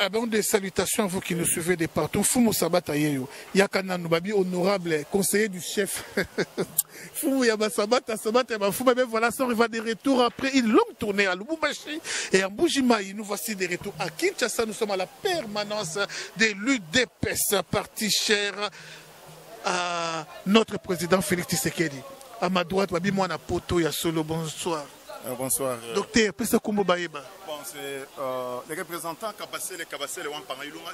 Ah ben, des salutations à vous qui nous suivez de partout. Fumu Sabata Yeyo. Yakana Nubabi, honorable conseiller du chef. Fumu Yaba Sabata, Sabata Yaba Fumu. Ben voilà, ça, on va de retour après une longue tournée à Lubumbashi et à Mbujimaï. Nous voici de retour à Kinshasa. Nous sommes à la permanence de l'UDPS, parti cher à notre président Félix Tshisekedi. À ma droite, Babi Mwana Poto Yasolo, bonsoir. Euh, bonsoir. Euh, Docteur, Pesa Kumbo Baïba. Euh, les représentants Kabassele, Kabassele, Wampanga, Ilunga,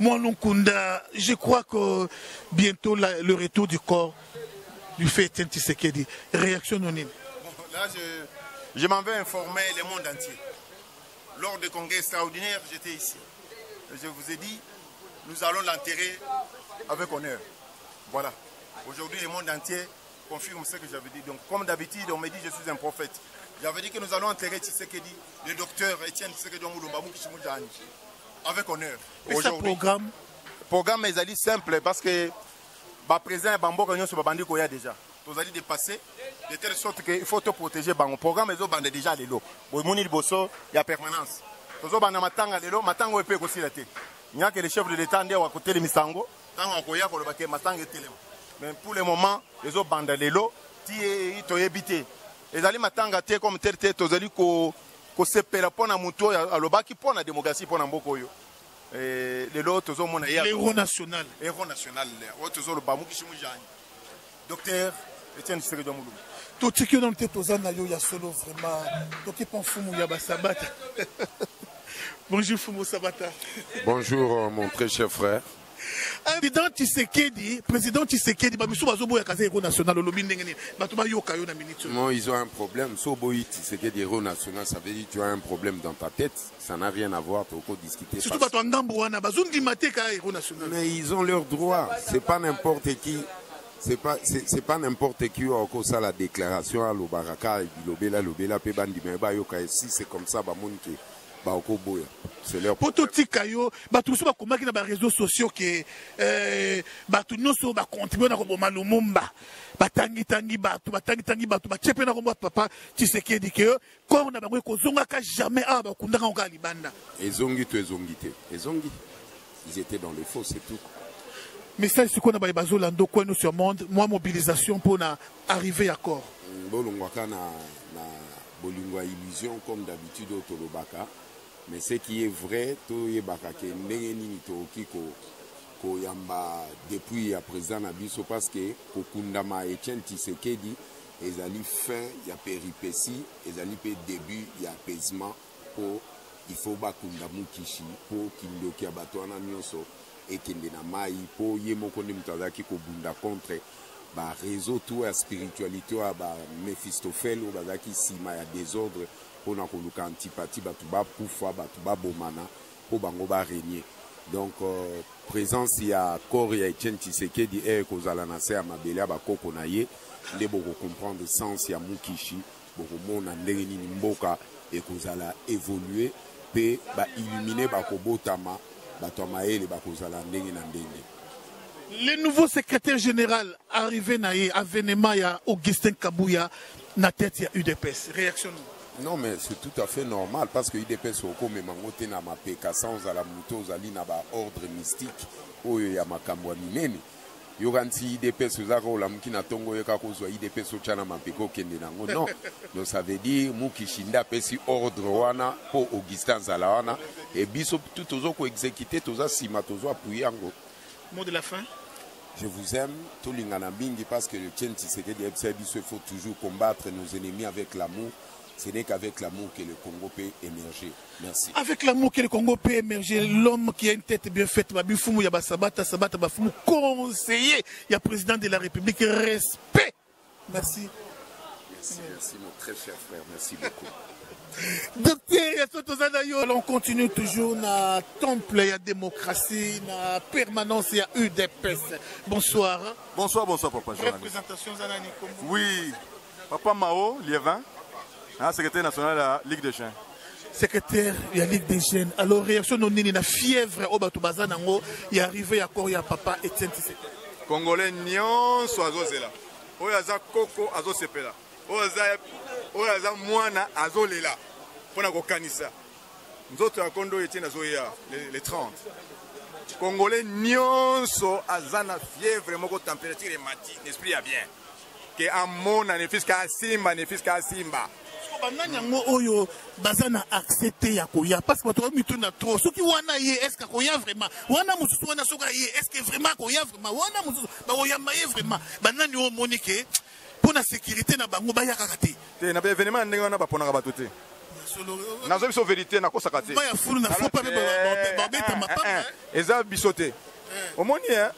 Molukunda. Je crois que bientôt la, le retour du corps du fait Tshisekedi. Réaction anonyme. Bon, là, je, je m'en vais informer le monde entier. Lors du congrès extraordinaire, j'étais ici. Je vous ai dit, nous allons l'enterrer avec honneur. Voilà. Aujourd'hui, le monde entier confirme ce que j'avais dit. Donc, comme d'habitude, on me dit que je suis un prophète. J'avais dit que nous allons enterrer Tshisekedi, le docteur Etienne Tshisekedi avec honneur. Et ce programme Le programme est simple parce que le président Bambo Kanyon sur Babandi Koya déjà. Vous allez dépasser de telle sorte qu'il faut te protéger. Le programme est déjà à l'élo. Il y a permanence. tozobanda matanga lelo matanga oyo mpe ekosila te nyaka le chef de l'état nde wakotele misango ntango akoya koloba ke matanga etelema mais pour le moment ezobanda lelo ti toyebi te ezali matanga te comme tel te tozali kosepela mpo na motu oyo alobaki mpo na démocratie mpo na mboka oyo. Lelo tozomona héros national. Héros national oyo tozoloba mokisi mojani docteur etienne tshisekedi wa molungu totiki nano te toza na yo ya solo vraiment. Toki mpo mfumu ya basabata bonjour fumu sabata. Bonjour mon très cher frère président Tshisekedi président Tshisekedi bamisu bazoboyaka aza héros national olobi ndenge nini? Bato bayoka yo na minute non ils ont un problème. So oboyi Tshisekedi héros national ça veut dire tu as un problème dans ta tête. Ça n'a rien à voir toko discuter surtout bato ya ngambo wana bazondima te ka héros national. Mais ils ont leur droit c'est pas n'importe qui. C'est pas c'est pas n'importe qui okosa la déclaration alobaka ka bilobela lobela mpe bandima bayoka. Si c'est comme ça ke bakoboya mpo totika yo bato mosusu bakomaki na bareseau sociaux ke bato nyonso bakontribue na koboma lumumba. Batangitangi bato batangitangi bato batie mpe na kombo papa tisekedi ke corps na bango ekozongaka jamais. Awa bakundaka ngo kaka libanda. Ezongi to ezongi te. Ezongi. Ils étaient dans le faux c'est tout. Message sikoyo na baye bazolanda okwenu sur monde. Mwa mobilisation mpona arrive ya corps. Bolongwaka na, ya illusion comme d'habitude oyo tolobaka mais ce qui est vrai toyebaka ke ndenge nini tokoki koyamba depuis ya président na biso parce que kokundama etienne tisekedi ezali fin ya péripétie ezali mpe début ya apaisement mpo faut bakunda mukishi mpo kindoki ya bato wana nyonso ekende na mai mpo ye moko nde moto azalaki kobunda contre bareseau to ya spiritualité oyo ya baméphistofele oyo bazalaki nsima ya désordre mpona koluka antipathie bato bakufa bato babomana mpo bango barenie donc euh, présence ya corps ya etienne tshisekedi eye kozala na se ya mabele ya bakoko na ye nde bokocomprendre sens ya mukishi bokomona ndenge nini mboka ekozala évolue mpe baillumine bakobotama bato ya mayele bakozala ndenge na ndenge le nouveau secrétaire général arrivé na ye avenema ya augustin kabuya na tête ya udps réaction non mais c'est tout à fait normal parce que udps okomemango te na mapeka sa ozala moto ozali na baordre mystique oyo ya makambo ya minene. Yoka nti idps ozaka olamuki na ntongo oyoka kozwa idps otya na mapeka okende nango. Non donc ça veut dire mukishi nde apesi ordre wana mpo augustin azala wana. E biso tu toza koexécute toza nsima yango mot de la fin je vous aime tolingana mingi parce que le tien il faut toujours combattre nos ennemis avec l'amour ce n'est qu'avec l'amour que le Congo peut émerger. Merci. Avec l'amour que le Congo peut émerger, l'homme qui a une tête bien faite, Babifumu Yaba Sabata, Sabata Bafumu, conseiller, il y a président de la République, respect. Merci. Merci, merci mon très cher frère, merci beaucoup. Docteur, on continue toujours na temple ya démocratie, na permanence ya UDPS. Bonsoir. Bonsoir, bonsoir, papa. Représentation Zanani Oui, papa Mao, Liévin. Ah, secrétaire national de la Ligue des Jeunes. Secrétaire de la Ligue des Jeunes. Alors, réaction non nini na fièvre au bato bazanango, y arrivé à quoi ya papa Etienne Tshisekedi. Congolais nyonso azozela. Oyo aza koko azosepela. Oyo aza mwana azolela mpona kokanisa. Nzoto ya kondo oyo etienne azoya le le 30 congolais nyonso aza na fièvre moko température emati l'esprit ya bien. Ke amona ne fiske asimba ne fiske asimba. Banani yango oyo baza na accès te ya koya? Parce que bato bamitu na tro soki wana ye estce akoya vraiment? Wana mosusu wana soki aye estce vraiment akoya vraiment? Wana mosusu bakoyamba ye vraiment. Banani oyo omoni ke mpo na sécurité na bango baya kaka te te na baévénement ya ndenge wana baponaka bato te nazwa biso vérité nakosaka te ma ya fulu na fo mpe mpe babeta mapanga eza biso te omoni e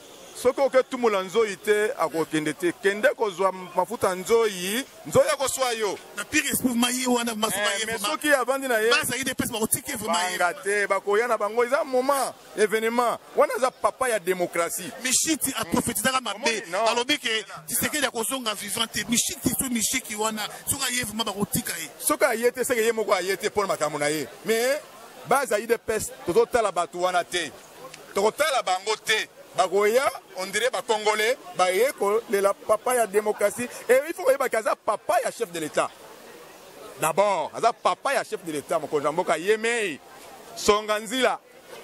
soki oke tumula nzoyi te akokende te. Kende kozwa mafuta nzoyi nzoyi akoswa yo. Eh, soki avandi na ye bazali de pese bakotiki ye vraiment ye. banga te bakoya na bango. Eza moment événement. Wana aza papa ya démocratie. Mishiti aprofetisaka mabe alobi ke tisekedi akozonga vivant te. Mishiti so mishiki wana. Soki aye vraiment bakotika ye. Soki aye te seke ye moko aye te mpona makambo na ye. Mais bazali de pese tozotala bato wana te. Tokotala bango te bakoya ondire bacongolais baye kolela papa ya démocratie. E il faut koyebaki aza papa ya chef de l'état. D'abord aza papa ya chef de l'état mokonzi ya mboka ye mei songa nzila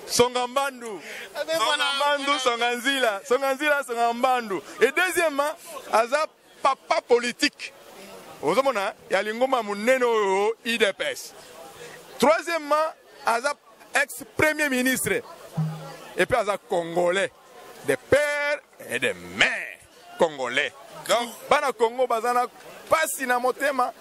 songa mbandu. Eh songa mbandu songa nzila songa nzila songa mbandu. Et deuxièmement aza papa politique. Ozomona ya lingomba monene oyo idps troisièmement aza ex premier ministre. Et puis aza congolais de père et de mère congolais. Donc bana congo baza na mpasi na motema.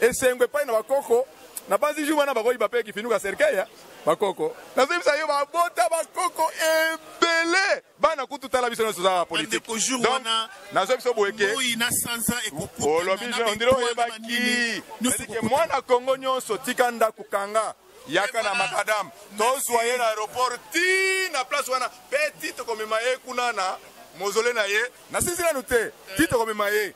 Esengo epai na bakoko. Na banzi jour wana bakoyiba mpe kifinuka serikeya bakoko. Nazoyebisa yo babota bakoko ebele. Bana kutu tala biso nyonso za politike Bandeko jour Donc, wana, nazoyebi biso boyeke. Olobi ondire oyebaki. cetike mwana kongo nyonso tika ndako kanga yaka na makadamu tozwa ye na aéroport ti na place wana. Mpe ti tokomema ye kuna na mozole na ye. Nasilisi nanu te ti tokomema ye.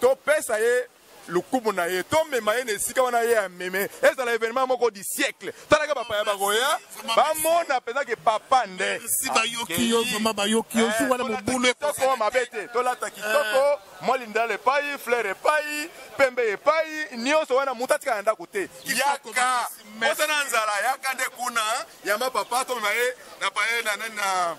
Topesa ye lukumu na ye. Tomema ye na esika wana ye ameme. Ezala événement moko du siècle. Talaka bapaya bakoya bamona mpenzake papa nde. Bayoki yo vraiment bayoki yo jour wana mobulu kitoko mabe te. Tolata kitoko mwalindala epai fleur epai pembe epai nyonso wana mutu atika na ndako te. Yaka. osana nzala yaka nde kuna yamba papa tomema ye na paye na nani na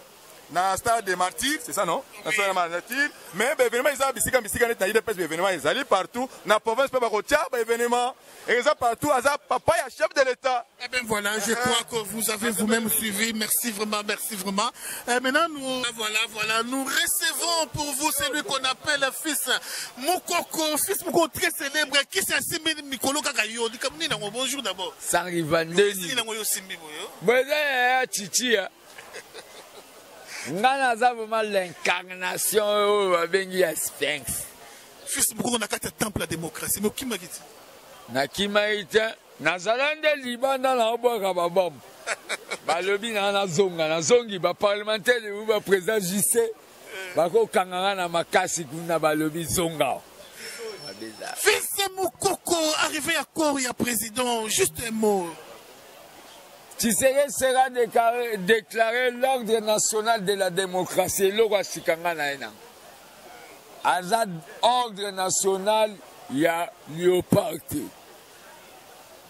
na stade de martyr c'est ça non? Na stade de martyr mais baévénement eza bisika bisika neti na idps baévénement ezali partout. Na province mpe bakotia baévénement eza partout aza papa ya chef de l'état. Eh bien voilà, je crois que vous avez vous-même suivi. Merci vraiment, merci vraiment. Et maintenant, nous, voilà, voilà, nous recevons pour vous celui qu'on appelle le fils Moukoko, fils Moukoko très célèbre, qui s'est assimilé Mikolo comme Nina, bonjour d'abord. sangiva ndeni. Nina, yo simbi, boyo. chichi ya nga naza vraimen l'incarnation oyo babengi ya sphinx Fils Moukoko na kati ya temple ya démocratie. Mais qui m'a dit nakimaki te nazala nde libanda na obwaka babomo balobi na nazonga nazongi baparlementaire lebu baprésident jc bakokanganga na makasi kuna balobi zonga Babeza. Fils Moukoko, arrivé à corps, il y a président, juste un mot. Tshisekedi sera déclaré, déclaré l'ordre national de la démocratie. Eloko asikanga na ye nango aza ordre national ya léopard. Te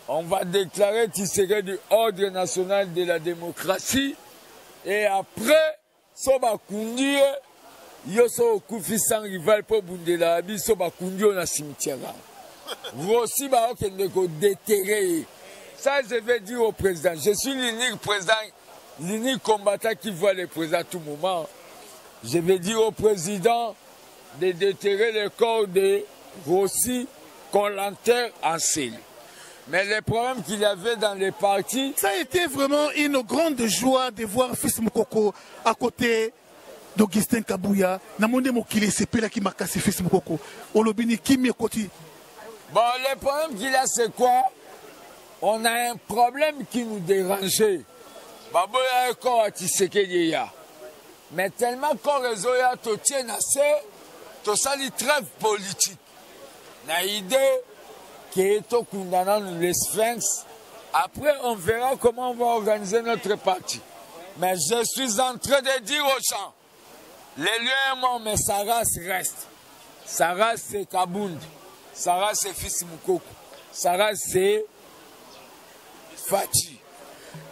on va déclarer Tshisekedi ordre national de la démocratie. Et après so bakundi ye yo so okufi sans rival mpo bundela ya biso bakundi yo na cimetière vous aussi baokende kodéterre ye Ça, je vais dire au président. Je suis l'unique président, l'unique combattant qui voit le président à tout moment. Je vais dire au président de déterrer le corps de Rossi qu'on l'enterre en cellule. Mais le problème qu'il y avait dans les partis, Ça a été vraiment une grande joie de voir Fils Moukoko à côté d'Augustin Kabouya. Namonde Mokili sepelaki makasi Fils Moukoko. Olobini ekoti. bon, le problème qu'il a, c'est quoi? On a un problème qui nous dérangeait. Baboya corps à Tshisekedi ya. Mais tellement qu'on réseau ya to tient assez, to sali trêve politique. Na idée que to kundana nous les sphinx. Après, on verra comment on va organiser notre parti. Mais je suis en train de dire aux gens, les lieux est mort, mais sa race reste. Sa race, c'est Kabound. Sa race, c'est Fils Moukoko. Sarah, c'est Fati.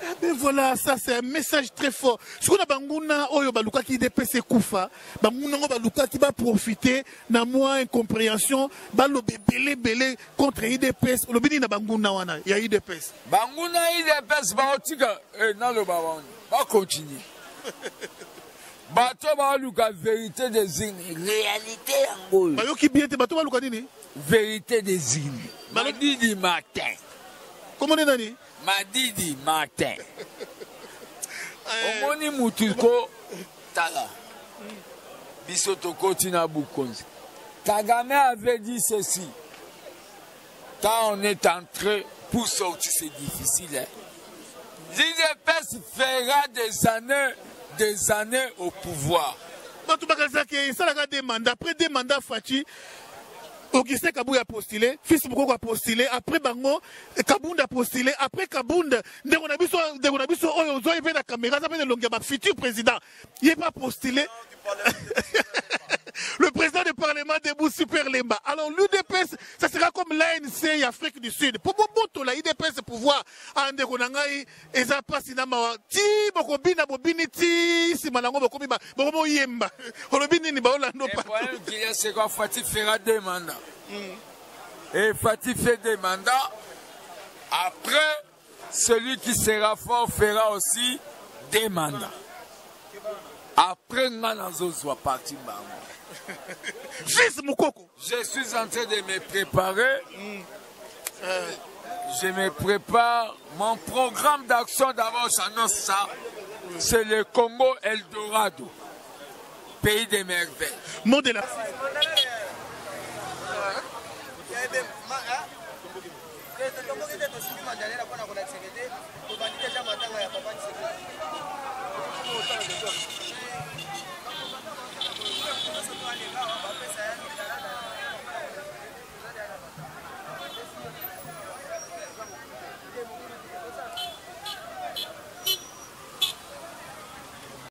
Ah ben voilà, ça c'est un message très fort. soki na banguna oyo balukaki depese kufa. Banguna ngo balukaki baprofite na mwa incompréhension. Baloba ebele ebele contre idps olobi nini na banguna wana ya idps banguna idps baotika eh, naloba wana. Bakontinue bato baoluka vérité des urnes réalité yango bayoki bien te bato baluka nini? Vérité des urnes madidi martin komone nani? Madidi martin. Omoni mutu ko tala. Biso tokoti na kagame avait dit ceci. Quand on est entré pour sortir c'est difficile hein. l'idps fera des années des années au pouvoir. Bato bakalisaki esalaka deux mandats. Après deux mandats faci augustin kabunda apostule fils mokoko apostule après bango kabunda apostule après kabunda na biso ndeko na biso oyo mpe na caméra na elongi ya bafutur président. Ye mpe apostule le président du parlement debout super lemba alors l'udps ça sera comme l'anc ya afrique du sud. Mpo bobotola idps pouvoir a ndeko na ngai eza mpasi na mawa. Ti bokobina bobini ti nsima nango bokomi bokomoyemba olobi nini baolando Le problème qu'il y a, c'est quoi Fatih fera deux mandats. Et Fatih fait deux mandats. Après, celui qui sera fort fera aussi deux mandats. Après, Nanazo soit parti bango. fils mokoko Je suis en train de me préparer. Je me prépare. Mon programme d'action, d'abord, j'annonce ça. C'est le Congo Eldorado. Pays des merveilles. mot de la